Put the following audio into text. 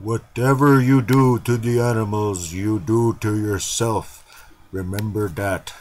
Whatever you do to the animals, you do to yourself. Remember that.